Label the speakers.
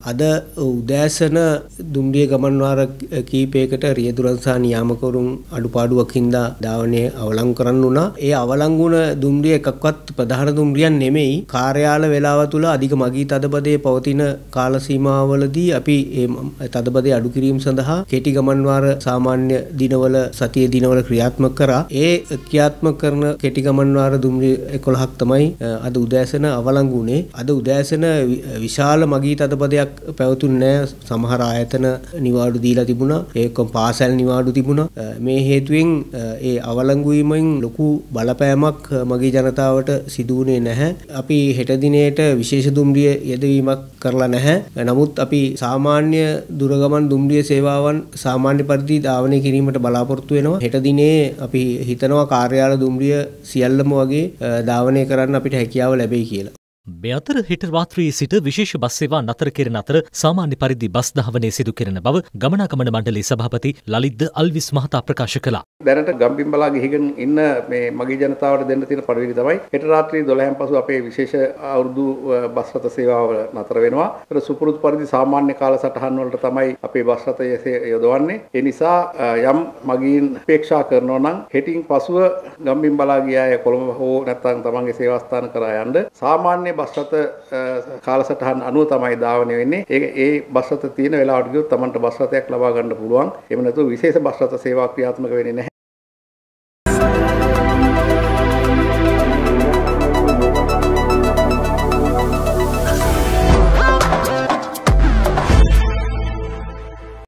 Speaker 1: අද උදෑසන දුම්රිය ගමන්වාර කීපයකට රියදුරන් සහ නියාමකවරුන් අඩුපාඩුවක් හින්දා ධාවනය අවලංගු කරන්න වුණා. ඒ අවලංගු වුණ දුම්රිය එකක්වත් ප්‍රධාන දුම්රියක් නෙමෙයි. කාර්යාල වේලාව තුල අධික මගී තදබදයේ පවතින කාල සීමාවලදී අපි ඒ තදබදය අඩු කිරීම සඳහා කෙටි ගමන්වාර සාමාන්‍ය දිනවල සතියේ දිනවල ක්‍රියාත්මක කරා. ඒ ක්‍රියාත්මක කරන කෙටි ගමන්වාර දුම්රිය 11ක් තමයි අද උදෑසන අවලංගු වුණේ. අද උදෑසන විශාල මගී තදබදයක් පැවතුන්නේ නැහැ. සමහර ආයතන නිවාඩු දීලා තිබුණා. ඒකම පාසල් නිවාඩු තිබුණා. මේ හේතුවෙන් ඒ අවලංගු වීමෙන් ලොකු බලපෑමක් මගේ ජනතාවට සිදු වුණේ නැහැ. අපි හෙට දිනේට විශේෂ දුම්රිය යෙදවීමක් කරලා නැහැ. නමුත් අපි සාමාන්‍ය දුරගමන් දුම්රිය සේවාවන් සාමාන්‍ය පරිදි ධාවනය කිරීමට බලාපොරොත්තු වෙනවා. හෙට දිනේ අපි හිතනවා කාර්යාල දුම්රිය සියල්ලම වගේ ධාවනය කරන්න අපිට හැකියාව ලැබෙයි කියලා.
Speaker 2: මේ අතර හෙට රාත්‍රියේ සිට විශේෂ බස් සේවා නතර කෙරෙන අතර සාමාන්‍ය පරිදි බස් ධාවනය සිදු කෙරෙන බව ගමනාගමන මණ්ඩලයේ සභාපති ලලිත්ද අල්විස් මහතා ප්‍රකාශ කළා.
Speaker 3: දැනට ගම්බිම්බලා ගිහිගෙන ඉන්න මේ මගේ ජනතාවට දෙන්න තියෙන පරිදි තමයි හෙට රාත්‍රියේ 12න් පසු අපේ විශේෂ අවුරුදු බස් රථ සේවාව නතර වෙනවා. ඒතර සුපුරුදු පරිදි සාමාන්‍ය කාලසටහන් වලට තමයි අපේ බස් රථය යොදවන්නේ. ඒ නිසා යම් මගීන් අපේක්ෂා කරනවා නම් හෙටින් පසුව ගම්බිම්බලා ගියාය කොළඹ හෝ නැත්නම් තමන්ගේ සේවාස්ථාන කරා යන්න සාමාන්‍ය බස් රථ කාලසටහන් අනුව තමයි ධාවනය වෙන්නේ. ඒක ඒ බස් රථ තියෙන වෙලාවට ගියොත් Tamanට බස් රථයක් ලබා ගන්න පුළුවන්. එහෙම නැතුව විශේෂ බස් රථ සේවා ක්‍රියාත්මක වෙන්නේ නැහැ.